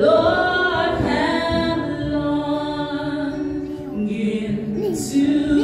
Lord, have long into